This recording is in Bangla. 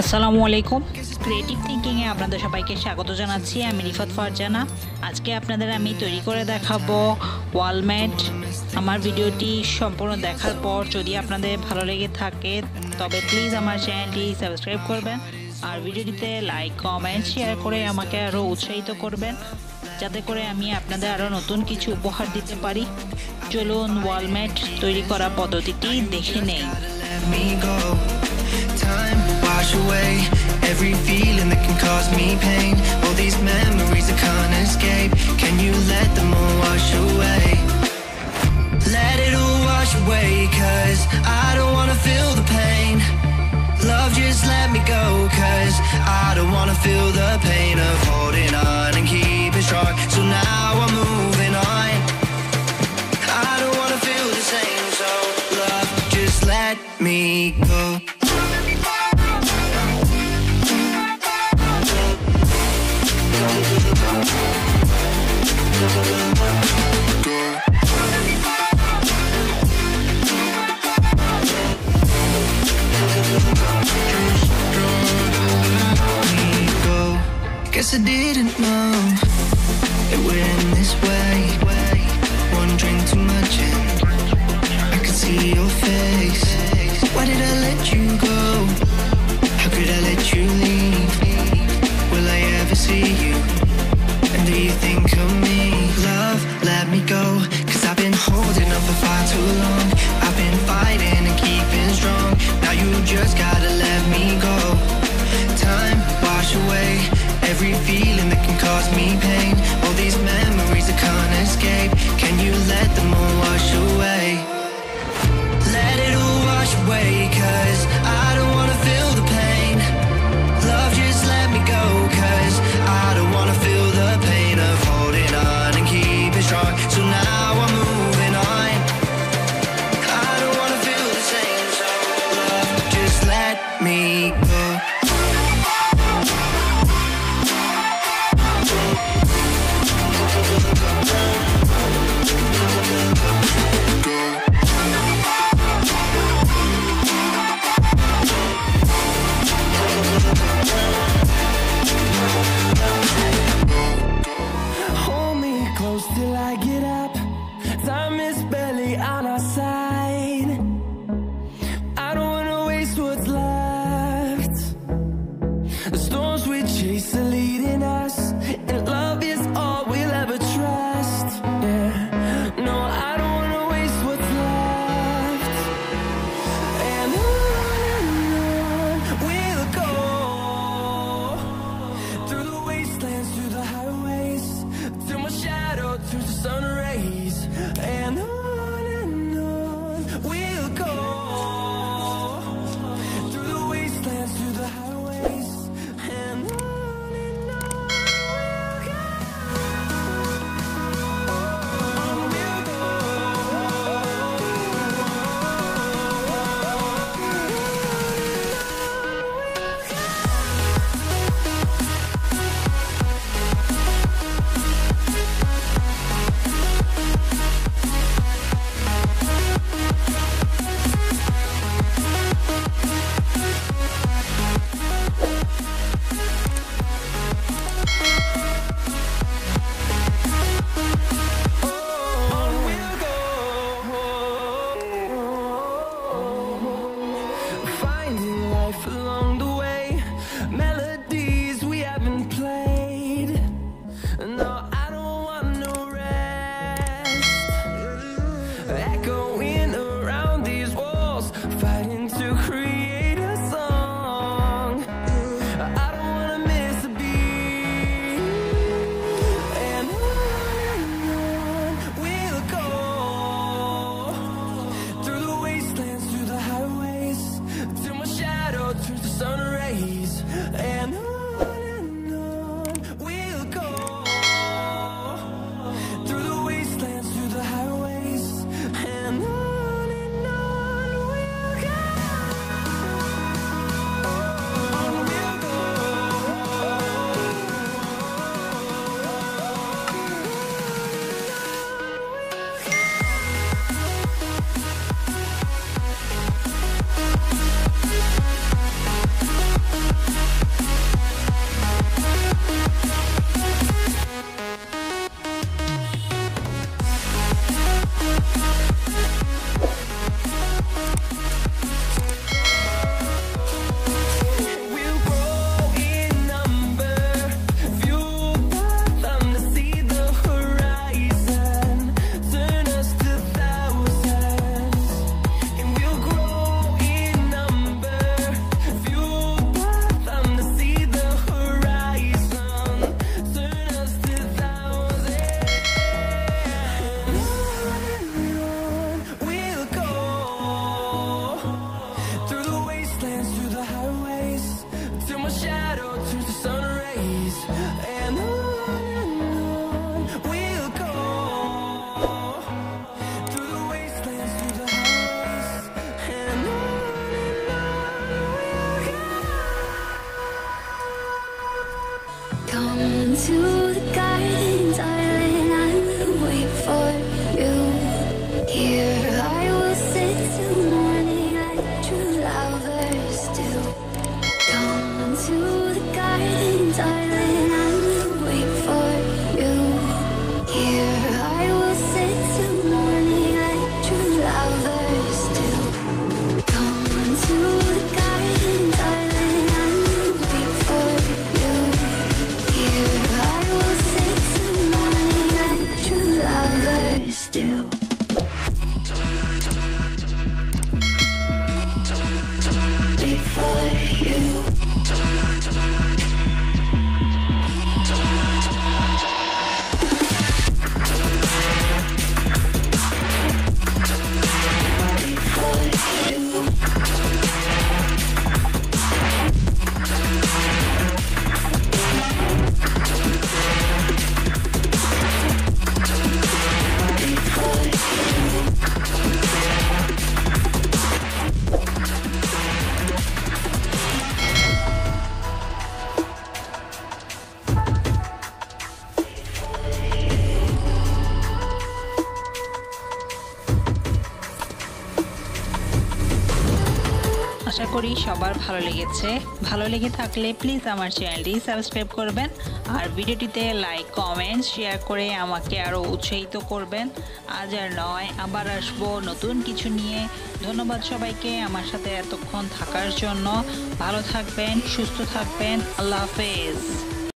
আসসালামু আলাইকুম। ক্রিয়েটিভ থিঙ্কিংয়ে আপনাদের সবাইকে স্বাগত জানাচ্ছি। আমি রিফাত ফারজানা। আজকে আপনাদের আমি তৈরি করে দেখাবো ওয়ালমেট। আমার ভিডিওটি সম্পূর্ণ দেখার পর যদি আপনাদের ভালো লেগে থাকে তবে প্লিজ আমার চ্যানেলটি সাবস্ক্রাইব করবেন আর ভিডিওটিতে লাইক কমেন্ট শেয়ার করে আমাকে আরও উৎসাহিত করবেন যাতে করে আমি আপনাদের আরও নতুন কিছু উপহার দিতে পারি। চলুন ওয়ালমেট তৈরি করা পদ্ধতিটি দেখে নেই। Every feeling that can cause me pain. All these memories I can't escape. Can you let them all wash away? Let it all wash away, cause I don't wanna feel the pain. Love, just let me go, cause I don't wanna feel the pain Guess I didn't know it end this way. Too much I could see your face. Why did I let you go? Me আশা করি সবার ভালো লেগেছে। ভালো লেগে থাকলে প্লিজ আমার চ্যানেলটি সাবস্ক্রাইব করবেন আর ভিডিওটিতে লাইক কমেন্ট শেয়ার করে আমাকে আরও উৎসাহিত করবেন। আজ আর নয়, আবার আসব নতুন কিছু নিয়ে। ধন্যবাদ সবাইকে আমার সাথে এতক্ষণ থাকার জন্য। ভালো থাকবেন, সুস্থ থাকবেন। আল্লাহ হাফেজ।